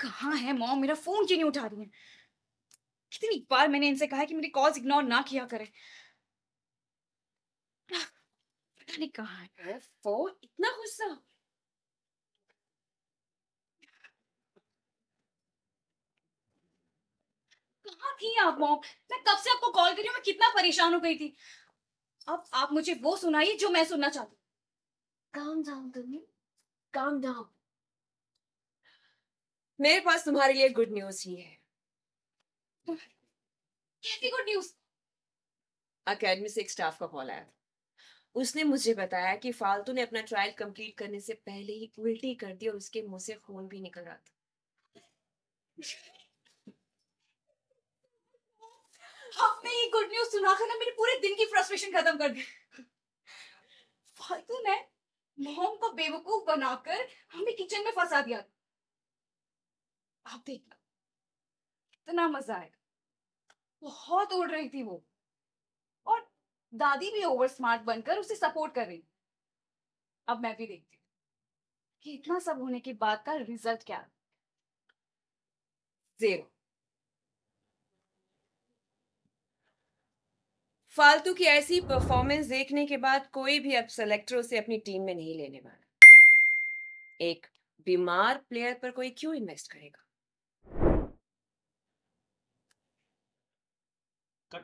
कहाँ है मॉम? मेरा फ़ोन क्यों नहीं उठा रही है? कितनी बार मैंने इनसे कहा है कि मेरी कॉल्स इग्नोर ना किया करें। पता नहीं कहाँ है। फ़ोन इतना गुस्सा। कहाँ थी आप मॉम? मैं कब से आपको कॉल करी मैं कितना परेशान हो गई थी। अब आप मुझे वो सुनाइए जो मैं सुनना चाहती काम डाउन तुम्हें काम डाउन मेरे पास तुम्हारे लिए गुड न्यूज़ ही है। कैसी गुड न्यूज़ अकेडमी से एक स्टाफ का कॉल आया था। उसने मुझे बताया कि फालतू ने अपना ट्रायल कंप्लीट करने से पहले ही उल्टी कर दी और उसके मुँह से खून भी निकल रहा था। आपने ये गुड न्यूज़ सुनाकर ना मेरे पूरे दिन की फ्रस्ट्रेशन खत्म कर दी। फालतू ने मॉम को बेवकूफ़ बनाकर हमें किचन में फंसा दिया। आप देखना इतना मज़ा आएगा बहुत उड़ रही थी वो। और दादी भी ओवर स्मार्ट बनकर उसे सपोर्ट कर रही। अब मैं भी देखती हूँ कि इतना सब होने के बाद का रिज़ल्ट क्या? ज़ीरो फालतू की ऐसी परफॉर्मेंस देखने के बाद कोई भी अब सेलेक्टर से अपनी टीम में नहीं लेने वाला। एक बीमार प्लेयर पर कोई क्यों इन्वेस्ट करेगा? cut